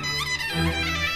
Música